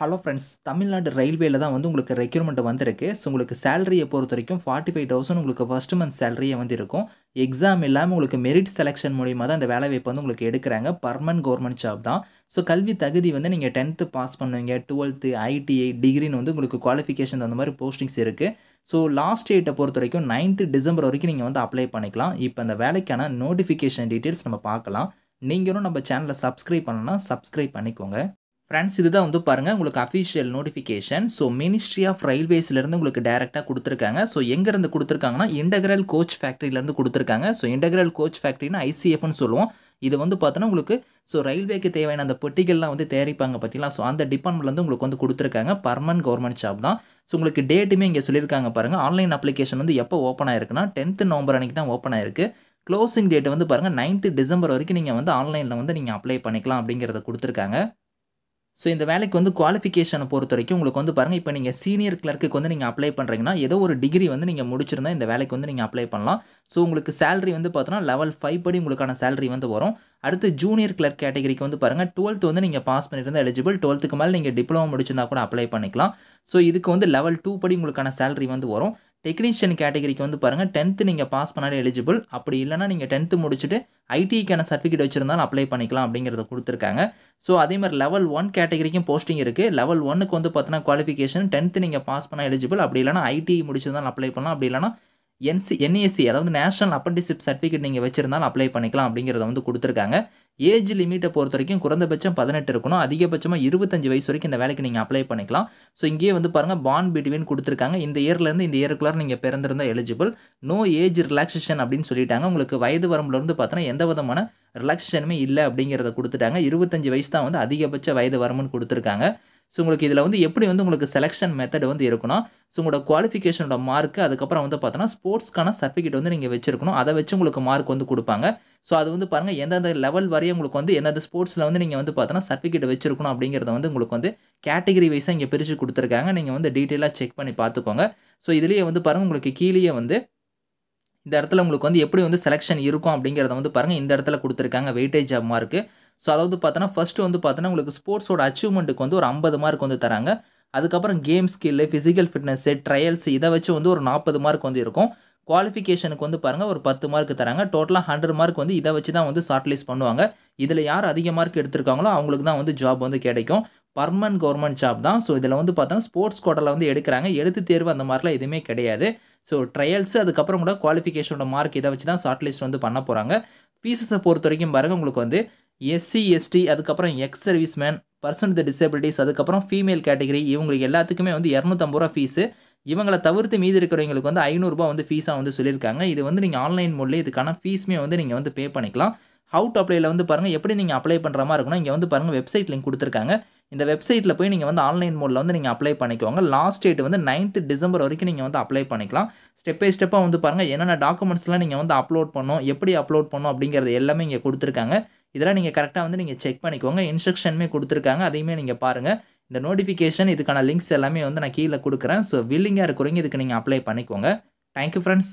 Hello friends Tamil Nadu ரயில்வேல தான் வந்து உங்களுக்கு ரெக்யூர்மெண்ட் வந்திருக்கு. ஸோ உங்களுக்கு சேலரியை பொறுத்த வரைக்கும் ஃபார்ட்டி ஃபைவ் தௌசண்ட் உங்களுக்கு ஃபர்ஸ்ட் மந்த் சேலரியே வந்து இருக்கும் எக்ஸாம் இல்லாமல் உங்களுக்கு மெரிட் செலெக்ஷன் மூலியமாக தான் இந்த வேலை வாய்ப்பு வந்து உங்களுக்கு எடுக்கிறாங்க. பர்மனன்ட் கவர்மெண்ட் ஜாப் தான். ஸோ கல்வி தகுதி வந்து நீங்கள் டென்த்து பாஸ் பண்ணுவீங்க. டுவெல்த்து ஐடிஐ டிகிரின்னு வந்து உங்களுக்கு குவாலிஃபிகேஷன் அந்த மாதிரி போஸ்டிங்ஸ் இருக்குது ஸோ லாஸ்ட் டேட்டை பொறுத்த வரைக்கும் நைன்த்து டிசம்பர் வரைக்கும் நீங்கள் வந்து அப்ளை பண்ணிக்கலாம். இப்போ அந்த வேலைக்கான நோட்டிஃபிகேஷன் டீட்டெயில்ஸ் நம்ம பார்க்கலாம். நீங்களும் நம்ம சேனலை சப்ஸ்கிரைப் பண்ணலன்னா சப்ஸ்கிரைப் பண்ணிக்கோங்க. ஃப்ரெண்ட்ஸ் இதுதான் வந்து பாருங்கள் உங்களுக்கு official notification so ministry of ரயில்வேஸ்லேருந்து உங்களுக்கு டேரெக்டாக கொடுத்துருக்காங்க. ஸோ எங்கேருந்து கொடுத்துருக்காங்கன்னா இன்டகிரல் கோச் ஃபேக்ட்ரியிலேருந்து கொடுத்துருக்காங்க. ஸோ இன்டகிரல் கோச் ஃபேக்ட்ரினா ஐசிஎஃப்னு சொல்லுவோம். இது வந்து பார்த்தோன்னா உங்களுக்கு ஸோ ரயில்வேக்கு தேவையான அந்த பெட்டிகள்லாம் வந்து தயாரிப்பாங்க பார்த்தீங்களா? ஸோ அந்த டிபார்ட்மெண்ட்லேருந்து உங்களுக்கு வந்து கொடுத்துருக்காங்க. பர்மனன்ட் கவர்மெண்ட் ஜாப் தான். ஸோ உங்களுக்கு டேட்டுமே இங்கே சொல்லியிருக்காங்க பாருங்கள் ஆன்லைன் அப்ளிகேஷன் வந்து எப்போ ஓப்பன் ஆயிருக்குன்னா டென்த்து நவம்பர் அன்றைக்கி தான் ஓப்பன் ஆயிருக்கு. க்ளோசிங் டேட் வந்து பாருங்கள் நைன்த்து டிசம்பர் வரைக்கும் நீங்கள் வந்து ஆன்லைனில் வந்து நீங்கள் அப்ளை பண்ணிக்கலாம் அப்படிங்கிறத கொடுத்துருக்காங்க. ஸோ இந்த வேலைக்கு வந்து குவாலிஃபிகேஷனை பொறுத்த வரைக்கும் உங்களுக்கு வந்து பாருங்கள் இப்போ நீங்கள் சீனியர் கிளர்க்குக்கு வந்து நீங்கள் அப்ளை பண்ணுறீங்கன்னா ஏதோ ஒரு டிகிரி வந்து நீங்கள் முடிச்சிருந்தா இந்த வேலைக்கு வந்து நீங்கள் அப்ளை பண்ணலாம். ஸோ உங்களுக்கு சேலரி வந்து பார்த்தோன்னா லெவல் ஃபைவ் படி உங்களுக்கான சேலரி வந்து வரும். அடுத்து ஜூனியர் கிளர்க் கேட்டகரிக்கு வந்து பாருங்கள் டுவெல்த் வந்து நீங்கள் பாஸ் பண்ணியிருந்தால் எலிஜிபிள் டுவெல்த்துக்கு மேலே நீங்கள் டிப்ளமோ முடிச்சிருந்தா கூட அப்ளை பண்ணிக்கலாம். ஸோ இதுக்கு வந்து லெவல் டூ படி உங்களுக்கான சேலரி வந்து வரும். டெக்னீஷியன் கேட்டகரிக்கு வந்து பாருங்கள் டென்த்து நீங்கள் பாஸ் பண்ணாலே எலிஜிபிள் அப்படி இல்லைனா நீங்கள் டென்த்து முடிச்சுட்டு ஐடிக்கான சர்டிஃபிகேட் வச்சுருந்தாலும் அப்ளை பண்ணிக்கலாம் அப்படிங்கிறத கொடுத்துருக்காங்க. ஸோ அதே மாதிரி லெவல் ஒன் கேட்டகரிக்கும் போஸ்டிங் இருக்குது லெவல் ஒன்னுக்கு வந்து பார்த்தீங்கன்னா குவாலிஃபிகேஷன் டென்த்து நீங்கள் பாஸ் பண்ணால் எலிஜிபிள் அப்படி இல்லைனா ஐடி முடிச்சிருந்தாலும் அப்ளை பண்ணலாம். அப்படி இல்லைனா என்சி என்ஏசி அதாவது நேஷனல் அப்ரண்டிஸ்ஷிப் சர்டிஃபிகேட் நீங்கள் வச்சிருந்தாலும் அப்ளை பண்ணிக்கலாம் அப்படிங்கிறத வந்து கொடுத்துருக்காங்க. ஏஜ் லிமிட்டை பொறுத்த வரைக்கும் குறைந்தபட்சம் பதினெட்டு இருக்கணும். அதிகபட்சமாக இருபத்தஞ்சு வயசு வரைக்கும் இந்த வேலைக்கு நீங்கள் அப்ளை பண்ணிக்கலாம். ஸோ இங்கேயே வந்து பாருங்கள் பாண்ட் பிட்வீன் கொடுத்துருக்காங்க. இந்த இயர்லேருந்து இந்த இயருக்குள்ளார நீங்கள் பிறந்திருந்தால் எலிஜிபிள் நோ ஏஜ் ரிலாக்ஸேஷன் அப்படின்னு சொல்லிட்டாங்க. உங்களுக்கு வயது வரம்புலேருந்து பார்த்தோன்னா எந்த விதமான ரிலாக்ஸேஷனுமே இல்லை அப்படிங்கிறத கொடுத்துட்டாங்க. இருபத்தஞ்சு வயசு தான் வந்து அதிகபட்ச வயது வரம்புன்னு கொடுத்துருக்காங்க. ஸோ உங்களுக்கு இதில் வந்து எப்படி வந்து உங்களுக்கு செலெக்ஷன் மெத்தட் வந்து இருக்கணும்? ஸோ உங்களோட குவாலிஃபிகேஷனோட மார்க்கு அதுக்கப்புறம் வந்து பார்த்தோன்னா ஸ்போர்ட்ஸ்க்கான சர்டிஃபிகேட் வந்து நீங்கள் வச்சிருக்கணும். அதை வச்சு உங்களுக்கு மார்க் வந்து கொடுப்பாங்க. ஸோ அது வந்து பாருங்கள் எந்தெந்த லெவல் வரையும் உங்களுக்கு வந்து எந்தெந்த ஸ்போர்ட்ஸில் வந்து நீங்கள் வந்து பார்த்தோன்னா சர்டிஃபிகேட் வச்சிருக்கணும் அப்படிங்கிறத வந்து உங்களுக்கு வந்து கேட்டகரி வைஸாக இங்கே பிரித்து கொடுத்துருக்காங்க. நீங்கள் வந்து டீட்டெயிலாக செக் பண்ணி பார்த்துக்கோங்க ஸோ இதுலேயே வந்து பாருங்கள் உங்களுக்கு கீழேயே வந்து இந்த இடத்துல உங்களுக்கு வந்து எப்படி வந்து செலெக்ஷன் இருக்கும் அப்படிங்கிறத வந்து பாருங்கள் இந்த இடத்துல கொடுத்துருக்காங்க வெயிட்டேஜ் ஆஃப் மார்க்கு ஸோ அதாவது பார்த்தோன்னா ஃபஸ்ட்டு வந்து பார்த்தோன்னா உங்களுக்கு ஸ்போர்ட்ஸோட அச்சீவ்மெண்ட்டுக்கு வந்து ஒரு ஐம்பது மார்க் வந்து தராங்க. அதுக்கப்புறம் game skill physical fitness trials இதை வச்சு வந்து ஒரு நாற்பது மார்க் வந்து இருக்கும். குவாலிஃபிகேஷனுக்கு வந்து பாருங்கள் ஒரு பத்து மார்க் தராங்க. டோட்டலாக ஹண்ட்ரட் மார்க் வந்து இதை வச்சு தான் வந்து ஷார்ட் லிஸ்ட் பண்ணுவாங்க. இதில் யார் அதிக மார்க் எடுத்திருக்காங்களோ அவங்களுக்கு தான் வந்து ஜாப் வந்து கிடைக்கும். பர்மனன்ட் கவர்மெண்ட் ஜாப் தான். ஸோ இதில் வந்து பார்த்தோன்னா ஸ்போர்ட்ஸ் கோட்டாவில் வந்து எடுக்கிறாங்க. எழுத்து தேர்வு அந்த மாதிரிலாம் எதுவுமே கிடையாது. ஸோ ட்ரையல்ஸ் அதுக்கப்புறம் கூட குவாலிஃபிகேஷனோட மார்க் இதை வச்சு தான் ஷார்ட் லிஸ்ட் வந்து பண்ண போகிறாங்க ஃபீஸஸை பொறுத்த வரைக்கும் பாருங்கள் உங்களுக்கு வந்து எஸ்சி எஸ்டி அதுக்கப்புறம் ex service man person with disabilities அதுக்கப்புறம் ஃபீமேல் கேட்டகரி இவங்களுக்கு எல்லாத்துக்குமே வந்து இரநூத்தம்பது ரூபா ஃபீஸு இவங்களை தவிர்த்து மீதி இருக்கிறவங்களுக்கு வந்து ஐநூறுரூபா வந்து ஃபீஸாக வந்து சொல்லியிருக்காங்க. இது வந்து நீங்கள் ஆன்லைன் மோட்லேயே இதுக்கான ஃபீஸுமே வந்து நீங்கள் வந்து பே பண்ணிக்கலாம். ஹவு டு அப்ளைல வந்து பாருங்கள் எப்படி நீங்கள் அப்ளை பண்ணுற மாதிரி இருக்கணும். இங்கே வந்து பாருங்கள் வெப்சைட் லிங்க் கொடுத்துருக்காங்க. இந்த வெப்சைட்டில் போய் நீங்கள் வந்து ஆன்லைன் மோடில் வந்து நீங்கள் அப்ளை பண்ணிக்கோங்க. லாஸ்ட் டேட் வந்து நைன்த்து டிசம்பர் வரைக்கும் நீங்கள் வந்து அப்ளை பண்ணிக்கலாம். ஸ்டெப் பை ஸ்டெப்பாக வந்து பாருங்கள் என்னென்ன டாக்குமெண்ட்ஸ்லாம் நீங்கள் வந்து அப்லோட் பண்ணணும் எப்படி அப்லோட் பண்ணணும் அப்படிங்கிறது எல்லாமே இங்கே கொடுத்துருக்காங்க. இதெல்லாம் நீங்கள் கரெக்டாக வந்து நீங்கள் செக் பண்ணிக்கோங்க. இன்ஸ்ட்ரக்ஷனுமே கொடுத்துருக்காங்க. அதையுமே நீங்கள் பாருங்கள் இந்த நோட்டிஃபிகேஷன் இதுக்கான லிங்க்ஸ் எல்லாமே வந்து நான் கீழே கொடுக்குறேன். ஸோ வில்லிங்காக இருக்கிறவங்க இதுக்கு நீங்கள் அப்ளை பண்ணிக்கோங்க. Thank you friends